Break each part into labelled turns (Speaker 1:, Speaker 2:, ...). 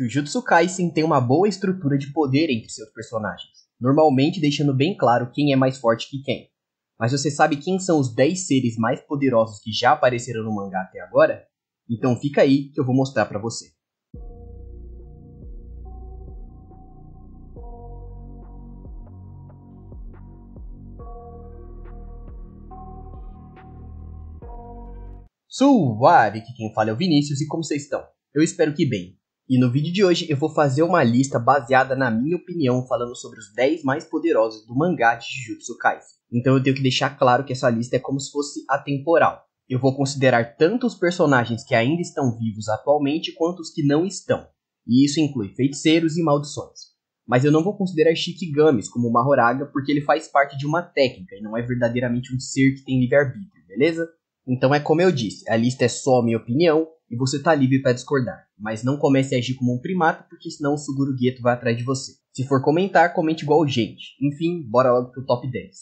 Speaker 1: Jujutsu Kaisen tem uma boa estrutura de poder entre seus personagens, normalmente deixando bem claro quem é mais forte que quem. Mas você sabe quem são os 10 seres mais poderosos que já apareceram no mangá até agora? Então fica aí que eu vou mostrar para você. Suave, que quem fala é o Vinícius e como vocês estão? Eu espero que bem. E no vídeo de hoje eu vou fazer uma lista baseada na minha opinião falando sobre os 10 mais poderosos do mangá de Jujutsu Kaisen. Então eu tenho que deixar claro que essa lista é como se fosse atemporal. Eu vou considerar tanto os personagens que ainda estão vivos atualmente quanto os que não estão. E isso inclui feiticeiros e maldições. Mas eu não vou considerar Shikigamis como Mahoraga porque ele faz parte de uma técnica e não é verdadeiramente um ser que tem livre-arbítrio, beleza? Então é como eu disse, a lista é só minha opinião e você tá livre para discordar, mas não comece a agir como um primata porque senão o Suguru Gueto vai atrás de você. Se for comentar, comente igual gente. Enfim, bora logo pro top 10.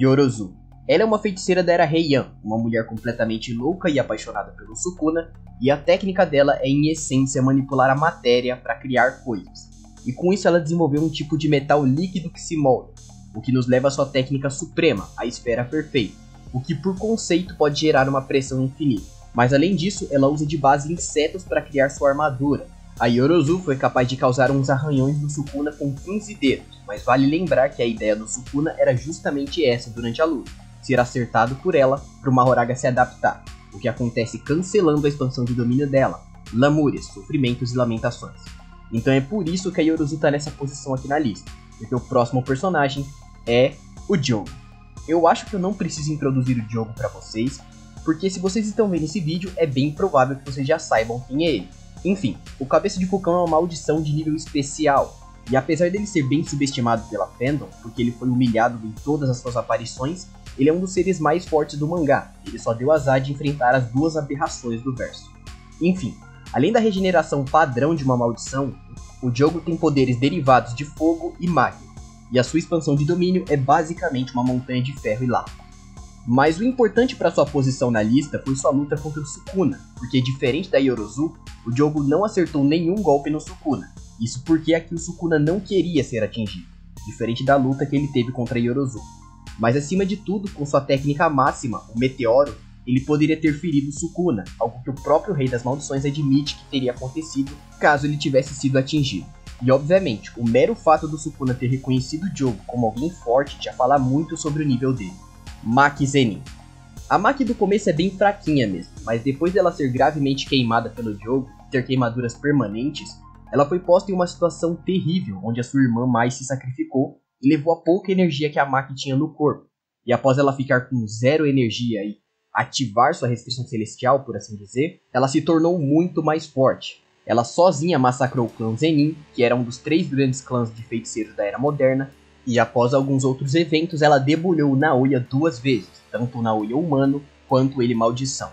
Speaker 1: Yorozu. Ela é uma feiticeira da era Heian, uma mulher completamente louca e apaixonada pelo Sukuna, e a técnica dela é em essência manipular a matéria para criar coisas. E com isso ela desenvolveu um tipo de metal líquido que se molda, o que nos leva à sua técnica suprema, a esfera perfeita, o que por conceito pode gerar uma pressão infinita. Mas além disso, ela usa de base insetos para criar sua armadura. A Yorozu foi capaz de causar uns arranhões no Sukuna com 15 dedos, mas vale lembrar que a ideia do Sukuna era justamente essa durante a luta, ser acertado por ela para o Mahoraga se adaptar, o que acontece cancelando a expansão de domínio dela, lamúrias, sofrimentos e lamentações. Então é por isso que a Yorozu está nessa posição aqui na lista, porque o próximo personagem é o Jogo. Eu acho que eu não preciso introduzir o Jogo para vocês, porque se vocês estão vendo esse vídeo, é bem provável que vocês já saibam quem é ele. Enfim, o Cabeça de Vulcão é uma maldição de nível especial, e apesar dele ser bem subestimado pela fandom, porque ele foi humilhado em todas as suas aparições, ele é um dos seres mais fortes do mangá, ele só deu azar de enfrentar as duas aberrações do verso. Enfim, além da regeneração padrão de uma maldição, o jogo tem poderes derivados de fogo e magma, e a sua expansão de domínio é basicamente uma montanha de ferro e lava. Mas o importante para sua posição na lista foi sua luta contra o Sukuna, porque diferente da Yorozu, o Diogo não acertou nenhum golpe no Sukuna. Isso porque aqui o Sukuna não queria ser atingido, diferente da luta que ele teve contra Yorozu. Mas acima de tudo, com sua técnica máxima, o Meteoro, ele poderia ter ferido o Sukuna, algo que o próprio Rei das Maldições admite que teria acontecido caso ele tivesse sido atingido. E obviamente, o mero fato do Sukuna ter reconhecido o Diogo como alguém forte já fala muito sobre o nível dele. Maki Zenin. A Maki do começo é bem fraquinha mesmo, mas depois dela ser gravemente queimada pelo jogo e ter queimaduras permanentes, ela foi posta em uma situação terrível, onde a sua irmã Mai se sacrificou e levou a pouca energia que a Maki tinha no corpo. E após ela ficar com zero energia e ativar sua restrição celestial, por assim dizer, ela se tornou muito mais forte. Ela sozinha massacrou o clã Zenin, que era um dos três grandes clãs de feiticeiros da Era Moderna, e após alguns outros eventos, ela debulhou o Naoya duas vezes, tanto Naoya humano quanto ele maldição.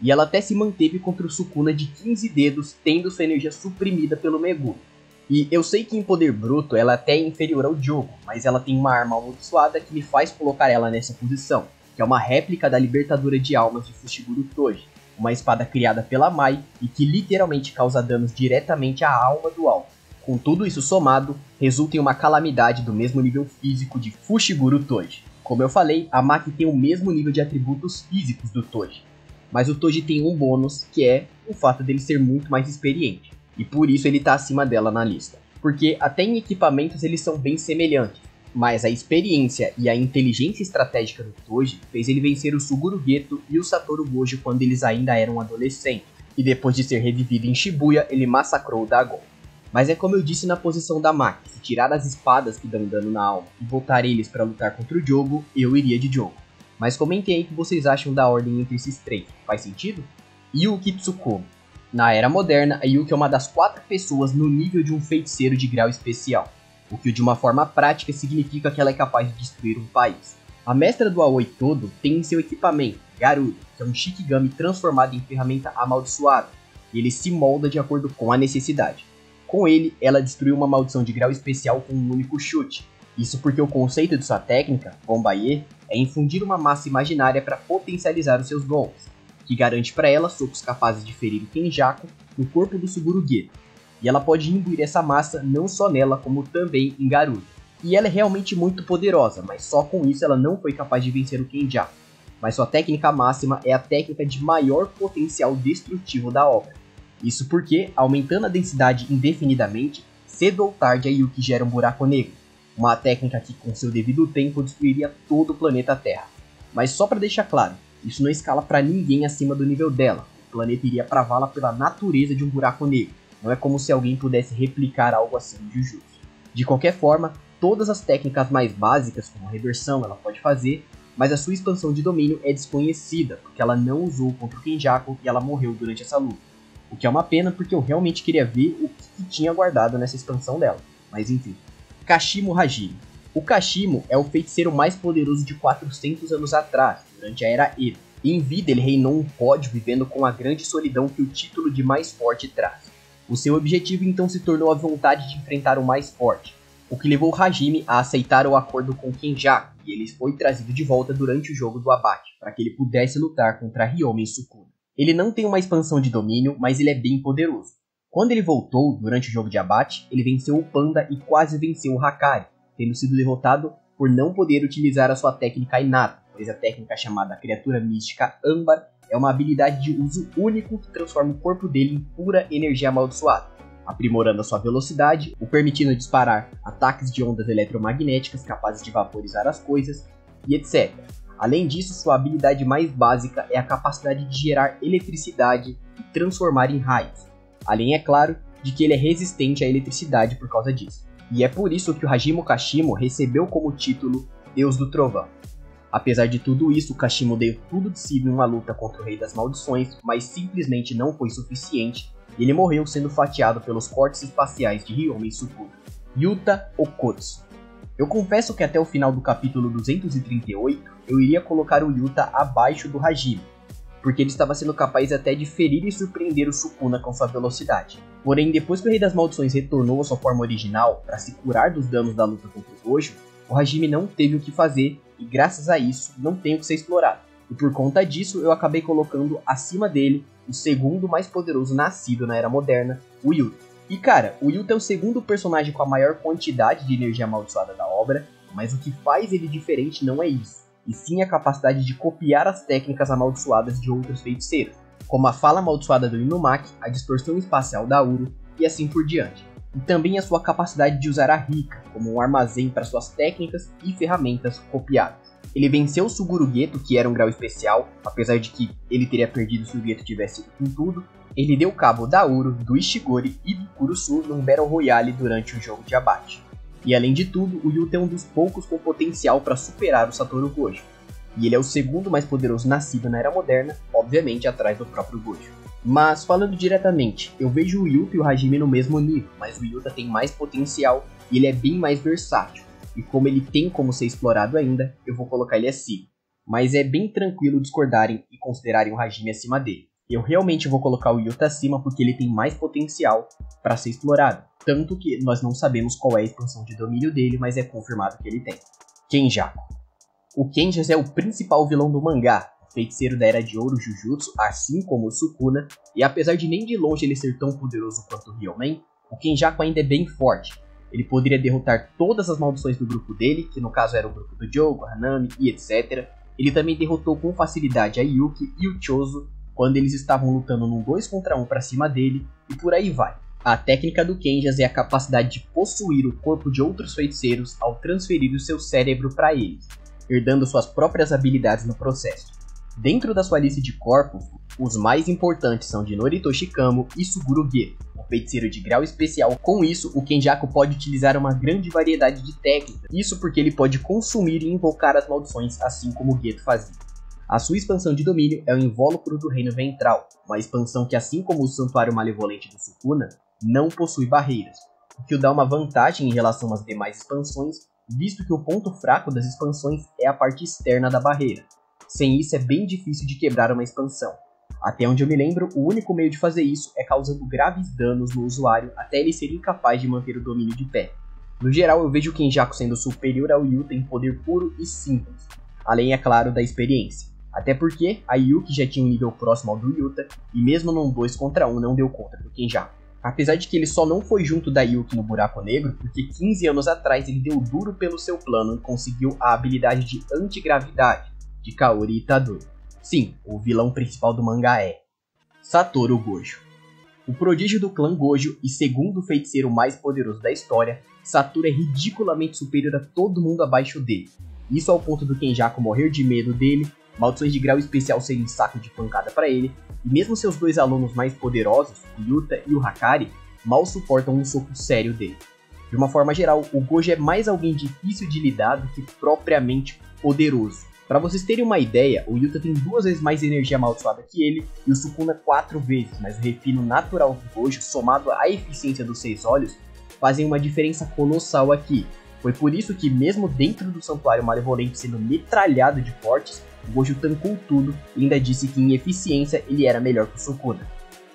Speaker 1: E ela até se manteve contra o Sukuna de 15 dedos, tendo sua energia suprimida pelo Megumi. E eu sei que em poder bruto ela até é inferior ao Diogo, mas ela tem uma arma amaldiçoada que me faz colocar ela nessa posição, que é uma réplica da Libertadora de Almas de Fushiguro Toji, uma espada criada pela Mai e que literalmente causa danos diretamente à alma do alvo. Com tudo isso somado, resulta em uma calamidade do mesmo nível físico de Fushiguro Toji. Como eu falei, a Maki tem o mesmo nível de atributos físicos do Toji, mas o Toji tem um bônus que é o fato dele ser muito mais experiente, e por isso ele está acima dela na lista. Porque até em equipamentos eles são bem semelhantes, mas a experiência e a inteligência estratégica do Toji fez ele vencer o Suguru Geto e o Satoru Gojo quando eles ainda eram adolescentes, e depois de ser revivido em Shibuya, ele massacrou o Dagon. Mas é como eu disse na posição da Maki, se tirar as espadas que dão dano na alma e botar eles para lutar contra o jogo, eu iria de jogo. Mas comentem aí o que vocês acham da ordem entre esses três, faz sentido? Yuki Tsukomi. Na era moderna, a Yuki é uma das quatro pessoas no nível de um feiticeiro de grau especial, o que de uma forma prática significa que ela é capaz de destruir um país. A mestra do Aoi todo tem em seu equipamento, Garuda, que é um Shikigami transformado em ferramenta amaldiçoada, e ele se molda de acordo com a necessidade. Com ele, ela destruiu uma maldição de grau especial com um único chute. Isso porque o conceito de sua técnica, Bombaye, é infundir uma massa imaginária para potencializar os seus golpes, que garante para ela socos capazes de ferir o Kenjaku no corpo do Suguru Geto. e ela pode imbuir essa massa não só nela, como também em Garuda. E ela é realmente muito poderosa, mas só com isso ela não foi capaz de vencer o Kenjaku. Mas sua técnica máxima é a técnica de maior potencial destrutivo da obra. Isso porque, aumentando a densidade indefinidamente, cedo ou tarde a Yuki gera um buraco negro, uma técnica que com seu devido tempo destruiria todo o planeta Terra. Mas só para deixar claro, isso não escala para ninguém acima do nível dela, o planeta iria pravá-la pela natureza de um buraco negro, não é como se alguém pudesse replicar algo assim no Jujutsu. De qualquer forma, todas as técnicas mais básicas, como reversão, ela pode fazer, mas a sua expansão de domínio é desconhecida, porque ela não usou contra o Kenjaku e ela morreu durante essa luta. O que é uma pena porque eu realmente queria ver o que tinha guardado nessa expansão dela. Mas enfim. Kashimo Hajime. O Kashimo é o feiticeiro mais poderoso de 400 anos atrás, durante a Era Edo. Em vida ele reinou um pódio vivendo com a grande solidão que o título de mais forte traz. O seu objetivo então se tornou a vontade de enfrentar o mais forte, o que levou Hajime a aceitar o acordo com Kenjaku, e ele foi trazido de volta durante o jogo do abate, para que ele pudesse lutar contra Ryomen Sukuna. Ele não tem uma expansão de domínio, mas ele é bem poderoso. Quando ele voltou, durante o jogo de abate, ele venceu o Panda e quase venceu o Hakari, tendo sido derrotado por não poder utilizar a sua técnica inata, pois a técnica chamada Criatura Mística Âmbar é uma habilidade de uso único que transforma o corpo dele em pura energia amaldiçoada, aprimorando a sua velocidade, o permitindo disparar ataques de ondas eletromagnéticas capazes de vaporizar as coisas e etc. Além disso, sua habilidade mais básica é a capacidade de gerar eletricidade e transformar em raios. Além, é claro, de que ele é resistente à eletricidade por causa disso. E é por isso que o Hajimo Kashimo recebeu como título Deus do Trovão. Apesar de tudo isso, Kashimo deu tudo de si numa luta contra o Rei das Maldições, mas simplesmente não foi suficiente e ele morreu sendo fatiado pelos cortes espaciais de Ryomen Sukuna. Yuta Okotsu eu confesso que até o final do capítulo 238 eu iria colocar o Yuta abaixo do Hajime, porque ele estava sendo capaz até de ferir e surpreender o Sukuna com sua velocidade. Porém, depois que o Rei das Maldições retornou à sua forma original para se curar dos danos da luta contra o Gojo, o Hajime não teve o que fazer e graças a isso não tem o que ser explorado. E por conta disso eu acabei colocando acima dele o segundo mais poderoso nascido na Era Moderna, o Yuta. E cara, o Yuta é o segundo personagem com a maior quantidade de energia amaldiçoada da obra, mas o que faz ele diferente não é isso, e sim a capacidade de copiar as técnicas amaldiçoadas de outros feiticeiros, como a fala amaldiçoada do Inumaki, a distorção espacial da Uro e assim por diante. E também a sua capacidade de usar a Rika como um armazém para suas técnicas e ferramentas copiadas. Ele venceu o Suguru Geto, que era um grau especial, apesar de que ele teria perdido se o Geto tivesse ido com tudo, ele deu cabo da Uro, do Ishigori e do Kurusu num Battle Royale durante o jogo de abate. E além de tudo, o Yuta é um dos poucos com potencial para superar o Satoru Gojo. E ele é o segundo mais poderoso nascido na Era Moderna, obviamente atrás do próprio Gojo. Mas falando diretamente, eu vejo o Yuta e o Hajime no mesmo nível, mas o Yuta tem mais potencial e ele é bem mais versátil. E como ele tem como ser explorado ainda, eu vou colocar ele acima. Mas é bem tranquilo discordarem e considerarem o Hajime acima dele. Eu realmente vou colocar o Yuta acima porque ele tem mais potencial para ser explorado. Tanto que nós não sabemos qual é a expansão de domínio dele, mas é confirmado que ele tem. Kenjaku. O Kenjas é o principal vilão do mangá, feiticeiro da Era de Ouro Jujutsu, assim como o Sukuna, e apesar de nem de longe ele ser tão poderoso quanto o Ryomen, o Kenjaku ainda é bem forte. Ele poderia derrotar todas as maldições do grupo dele, que no caso era o grupo do Jogo, Hanami e etc. Ele também derrotou com facilidade a Yuki e o Chozo, quando eles estavam lutando num 2 contra 1 para cima dele, e por aí vai. A técnica do Kenjas é a capacidade de possuir o corpo de outros feiticeiros ao transferir o seu cérebro para eles, herdando suas próprias habilidades no processo. Dentro da sua lista de corpos, os mais importantes são de Norito Shikamo e Suguru Ge, um feiticeiro de grau especial. Com isso, o Kenjaku pode utilizar uma grande variedade de técnicas, isso porque ele pode consumir e invocar as maldições assim como o Geto fazia. A sua expansão de domínio é o invólucro do Reino Ventral, uma expansão que, assim como o Santuário Malevolente do Sukuna, não possui barreiras, o que o dá uma vantagem em relação às demais expansões, visto que o ponto fraco das expansões é a parte externa da barreira. Sem isso é bem difícil de quebrar uma expansão. Até onde eu me lembro, o único meio de fazer isso é causando graves danos no usuário até ele ser incapaz de manter o domínio de pé. No geral, eu vejo o Kenjaku sendo superior ao Yuta em poder puro e simples, além, é claro, da experiência. Até porque a Yuki já tinha um nível próximo ao do Yuta, e mesmo num 2 contra 1 não deu conta do Kenjaku. Apesar de que ele só não foi junto da Yuki no buraco negro, porque 15 anos atrás ele deu duro pelo seu plano e conseguiu a habilidade de antigravidade de Kaori Itadori. Sim, o vilão principal do mangá é Satoru Gojo. O prodígio do clã Gojo e segundo feiticeiro mais poderoso da história, Satoru é ridiculamente superior a todo mundo abaixo dele. Isso ao ponto do Kenjaku morrer de medo dele, maldições de grau especial serem saco de pancada para ele, e mesmo seus dois alunos mais poderosos, o Yuta e o Hakari, mal suportam um soco sério dele. De uma forma geral, o Gojo é mais alguém difícil de lidar do que propriamente poderoso. Para vocês terem uma ideia, o Yuta tem duas vezes mais energia amaldiçoada que ele e o Sukuna quatro vezes, mas o refino natural do Gojo, somado à eficiência dos seis olhos, fazem uma diferença colossal aqui. Foi por isso que, mesmo dentro do Santuário Malevolente sendo metralhado de fortes, o Gojo tancou tudo e ainda disse que em eficiência ele era melhor que o Sukuna.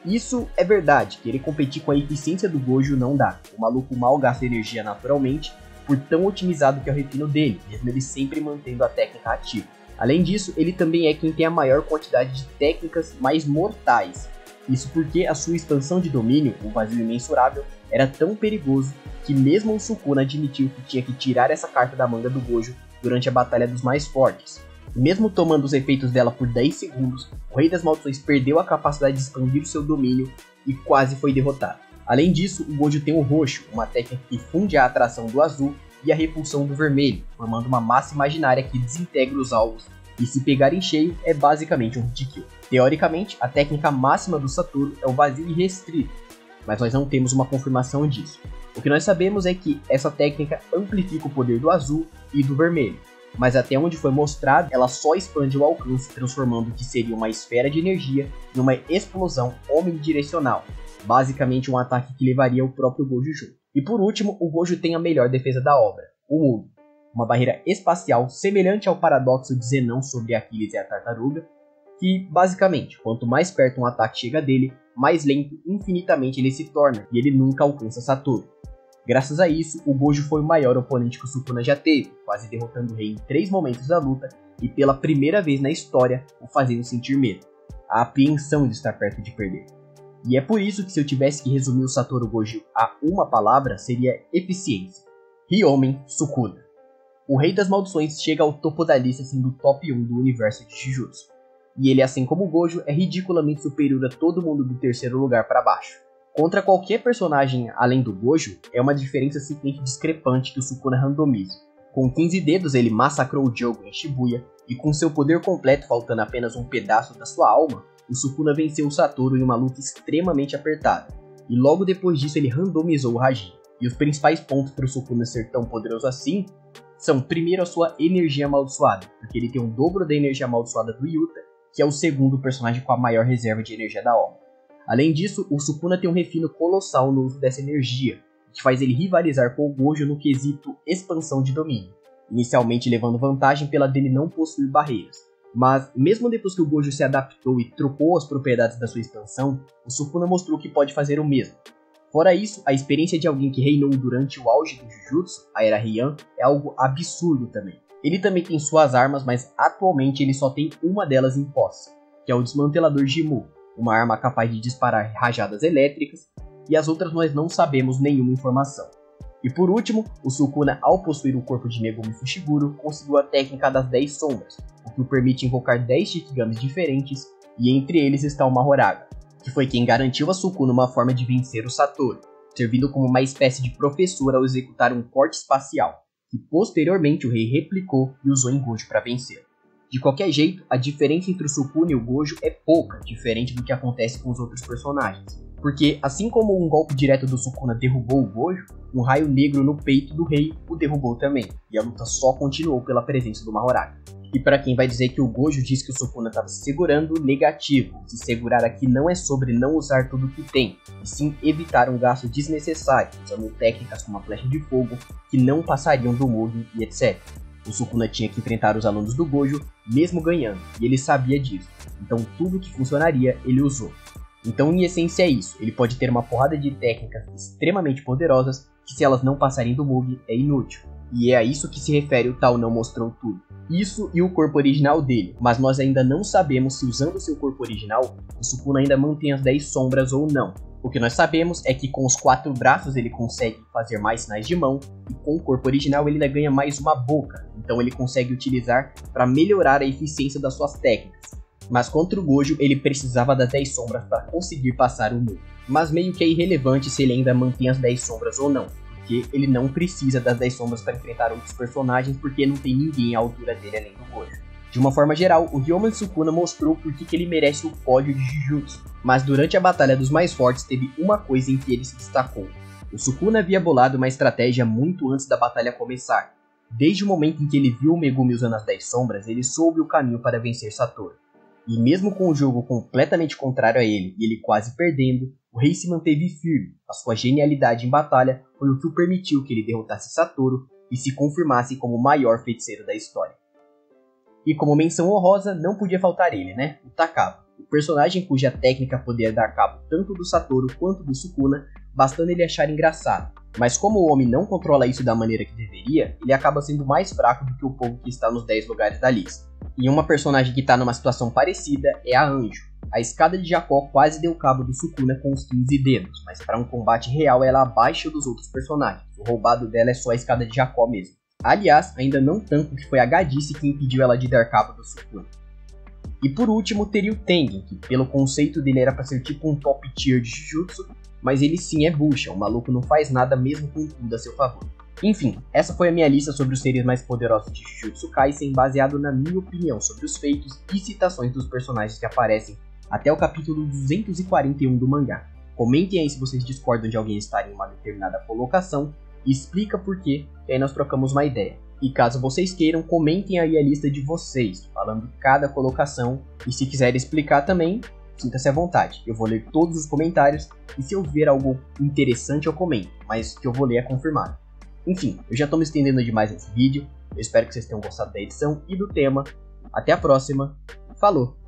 Speaker 1: Isso é verdade, querer competir com a eficiência do Gojo não dá. O maluco mal gasta energia naturalmente por tão otimizado que é o refino dele, mesmo ele sempre mantendo a técnica ativa. Além disso, ele também é quem tem a maior quantidade de técnicas mais mortais. Isso porque a sua expansão de domínio, o vazio imensurável, era tão perigoso que mesmo o Sukuna admitiu que tinha que tirar essa carta da manga do Gojo durante a Batalha dos Mais Fortes. Mesmo tomando os efeitos dela por 10 segundos, o Rei das Maldições perdeu a capacidade de expandir seu domínio e quase foi derrotado. Além disso, o Gojo tem o roxo, uma técnica que funde a atração do azul e a repulsão do vermelho, formando uma massa imaginária que desintegra os alvos, e se pegar em cheio é basicamente um hit. Teoricamente, a técnica máxima do Saturno é o vazio irrestrito, mas nós não temos uma confirmação disso. O que nós sabemos é que essa técnica amplifica o poder do azul e do vermelho, mas até onde foi mostrado, ela só expande o alcance, transformando o que seria uma esfera de energia em uma explosão omnidirecional, basicamente um ataque que levaria o próprio Gojo junto. E por último, o Gojo tem a melhor defesa da obra, o Mundo, uma barreira espacial semelhante ao paradoxo de Zenon sobre Aquiles e a tartaruga, que basicamente, quanto mais perto um ataque chega dele, mais lento infinitamente ele se torna e ele nunca alcança Saturno. Graças a isso, o Gojo foi o maior oponente que o Sukuna já teve, quase derrotando o rei em três momentos da luta e pela primeira vez na história o fazendo sentir medo, a apreensão de estar perto de perder. E é por isso que se eu tivesse que resumir o Satoru Gojo a uma palavra, seria eficiência. Ryomen Sukuna. O Rei das Maldições chega ao topo da lista sendo o top 1 do universo de Jujutsu. E ele, assim como o Gojo, é ridiculamente superior a todo mundo do terceiro lugar para baixo. Contra qualquer personagem além do Gojo, é uma diferença simplesmente discrepante que o Sukuna randomiza. Com 15 dedos ele massacrou o Jogo em Shibuya, e com seu poder completo faltando apenas um pedaço da sua alma, o Sukuna venceu o Satoru em uma luta extremamente apertada, e logo depois disso ele randomizou o Hajin. E os principais pontos para o Sukuna ser tão poderoso assim são, primeiro, a sua energia amaldiçoada, porque ele tem o dobro da energia amaldiçoada do Yuta, que é o segundo personagem com a maior reserva de energia da obra. Além disso, o Sukuna tem um refino colossal no uso dessa energia, que faz ele rivalizar com o Gojo no quesito expansão de domínio, inicialmente levando vantagem pela dele não possuir barreiras. Mas, mesmo depois que o Gojo se adaptou e trocou as propriedades da sua expansão, o Sukuna mostrou que pode fazer o mesmo. Fora isso, a experiência de alguém que reinou durante o auge do Jujutsu, a Era Heian, é algo absurdo também. Ele também tem suas armas, mas atualmente ele só tem uma delas em posse, que é o Desmantelador Jimu, uma arma capaz de disparar rajadas elétricas, e as outras nós não sabemos nenhuma informação. E por último, o Sukuna, ao possuir o corpo de Megumi Fushiguro, conseguiu a técnica das 10 sombras, o que o permite invocar 10 Shikigamis diferentes, e entre eles está o Mahoraga, que foi quem garantiu a Sukuna uma forma de vencer o Satoru, servindo como uma espécie de professor ao executar um corte espacial, que posteriormente o rei replicou e usou em Gojo para vencer. De qualquer jeito, a diferença entre o Sukuna e o Gojo é pouca, diferente do que acontece com os outros personagens. Porque, assim como um golpe direto do Sukuna derrubou o Gojo, um raio negro no peito do rei o derrubou também, e a luta só continuou pela presença do Mahoraga. E para quem vai dizer que o Gojo disse que o Sukuna estava se segurando, negativo. Se segurar aqui não é sobre não usar tudo o que tem, e sim evitar um gasto desnecessário, usando técnicas como a flecha de fogo, que não passariam do Mugi e etc. O Sukuna tinha que enfrentar os alunos do Gojo, mesmo ganhando, e ele sabia disso. Então tudo que funcionaria, ele usou. Então, em essência, é isso. Ele pode ter uma porrada de técnicas extremamente poderosas que, se elas não passarem do Mugi, é inútil. E é a isso que se refere o tal não mostrou tudo. Isso e o corpo original dele, mas nós ainda não sabemos se usando seu corpo original, o Sukuna ainda mantém as 10 sombras ou não. O que nós sabemos é que com os quatro braços ele consegue fazer mais sinais de mão e com o corpo original ele ainda ganha mais uma boca, então ele consegue utilizar para melhorar a eficiência das suas técnicas. Mas contra o Gojo ele precisava das 10 sombras para conseguir passar o muro. Mas meio que é irrelevante se ele ainda mantém as 10 sombras ou não, porque ele não precisa das 10 sombras para enfrentar outros personagens porque não tem ninguém à altura dele além do Gojo. De uma forma geral, o Ryoman Sukuna mostrou por que ele merece o pódio de Jujutsu, mas durante a Batalha dos Mais Fortes teve uma coisa em que ele se destacou. O Sukuna havia bolado uma estratégia muito antes da batalha começar. Desde o momento em que ele viu o Megumi usando as 10 sombras, ele soube o caminho para vencer Satoru. E mesmo com o jogo completamente contrário a ele e ele quase perdendo, o rei se manteve firme. A sua genialidade em batalha foi o que o permitiu que ele derrotasse Satoru e se confirmasse como o maior feiticeiro da história. E como menção honrosa, não podia faltar ele, né? O Takaba. O personagem cuja técnica poderia dar cabo tanto do Satoru quanto do Sukuna, bastando ele achar engraçado. Mas como o homem não controla isso da maneira que deveria, ele acaba sendo mais fraco do que o povo que está nos 10 lugares da lista. E uma personagem que está numa situação parecida é a Anjo. A escada de Jacó quase deu cabo do Sukuna com os 15 dedos, mas para um combate real ela abaixo dos outros personagens. O roubado dela é só a escada de Jacó mesmo. Aliás, ainda não tanto que foi a Gadice que impediu ela de dar cabo do Sukuna. E por último, teria o Tengen, que pelo conceito dele era para ser tipo um top tier de Jujutsu, mas ele sim é bucha, o maluco não faz nada mesmo com tudo a seu favor. Enfim, essa foi a minha lista sobre os seres mais poderosos de Jujutsu Kaisen, baseado na minha opinião sobre os feitos e citações dos personagens que aparecem até o capítulo 241 do mangá. Comentem aí se vocês discordam de alguém estar em uma determinada colocação e explica por quê, e aí nós trocamos uma ideia. E caso vocês queiram, comentem aí a lista de vocês, falando cada colocação. E se quiserem explicar também, sinta-se à vontade. Eu vou ler todos os comentários e se eu ver algo interessante eu comento, mas que eu vou ler é confirmado. Enfim, eu já estou me estendendo demais nesse vídeo. Eu espero que vocês tenham gostado da edição e do tema. Até a próxima. Falou!